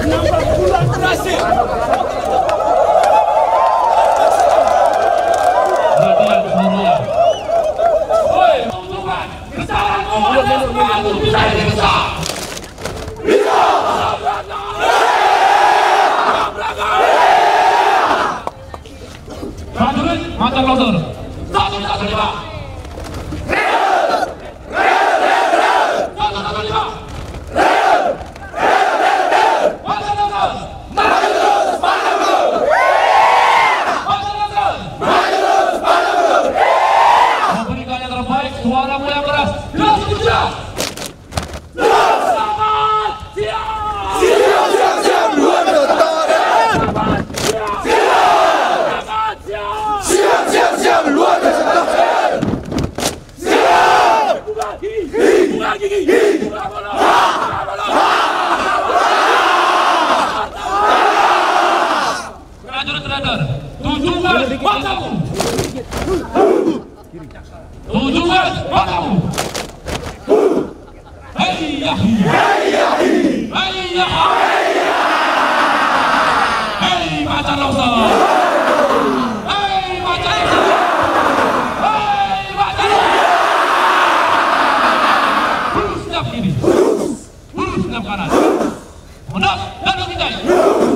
60 bulan berhasil. Mantan loser. Satu satu lima. Prajurit-prajurit, tunjukkan matamu. Tunjukkan matamu. Hei ya. Hei ya. Hei macan longsor. Hei macan. Hei macan kanan. Menang dan mencintai.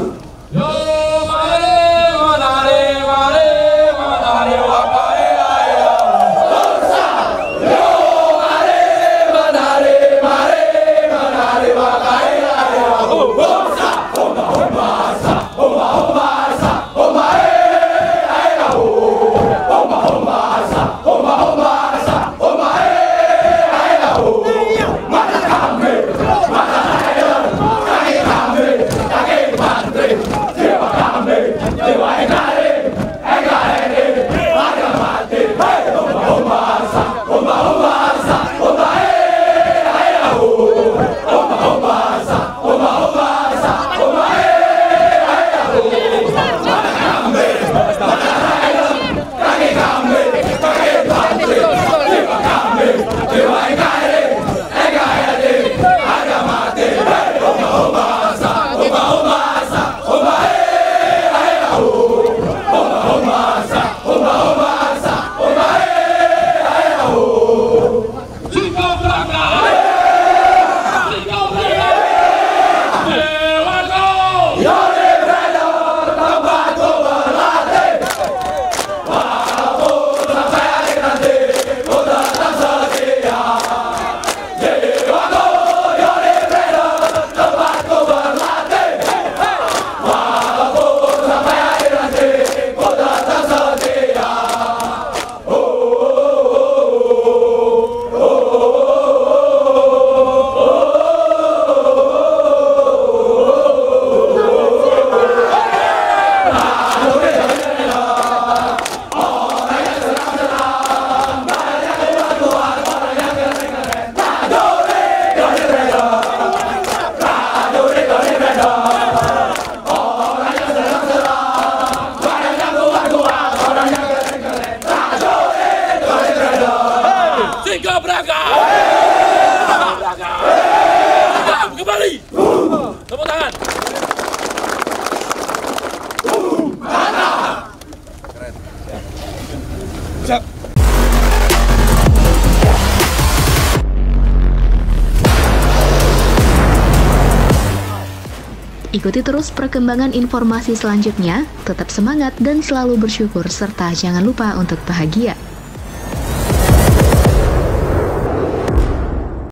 Ikuti terus perkembangan informasi selanjutnya, tetap semangat dan selalu bersyukur serta jangan lupa untuk bahagia.